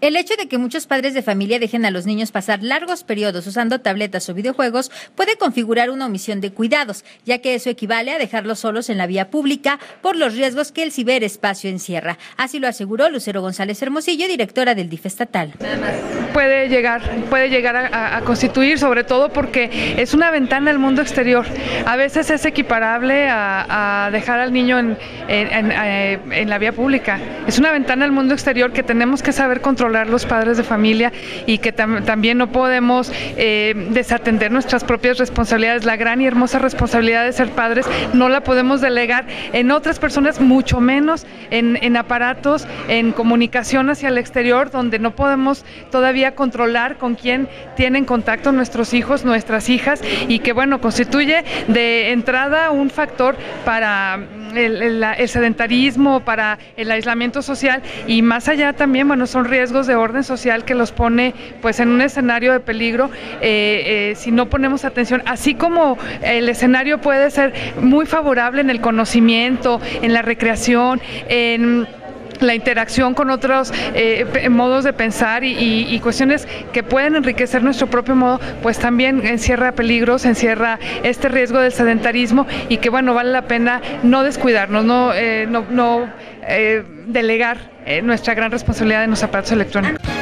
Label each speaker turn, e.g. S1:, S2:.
S1: El hecho de que muchos padres de familia dejen a los niños pasar largos periodos usando tabletas o videojuegos puede configurar una omisión de cuidados, ya que eso equivale a dejarlos solos en la vía pública por los riesgos que el ciberespacio encierra. Así lo aseguró Lucero González Hermosillo, directora del DIF estatal.
S2: Puede llegar, puede llegar a, constituir, sobre todo porque es una ventana al mundo exterior. A veces es equiparable a, dejar al niño en, eh, en la vía pública. Es una ventana al mundo exterior que tenemos que saber controlar los padres de familia y que tam también no podemos eh, desatender nuestras propias responsabilidades. La gran y hermosa responsabilidad de ser padres no la podemos delegar en otras personas, mucho menos en, en aparatos, en comunicación hacia el exterior, donde no podemos todavía controlar con quién tienen contacto nuestros hijos, nuestras hijas, y que bueno, constituye de entrada un factor para el, el, el sedentarismo, para el aislamiento social y más allá también, bueno, son riesgos de orden social que los pone pues en un escenario de peligro eh, eh, si no ponemos atención, así como el escenario puede ser muy favorable en el conocimiento, en la recreación, en la interacción con otros eh, modos de pensar y, cuestiones que pueden enriquecer nuestro propio modo, pues también encierra peligros, encierra este riesgo del sedentarismo y que bueno, vale la pena no descuidarnos, no, no, no eh, delegar nuestra gran responsabilidad en los aparatos electrónicos.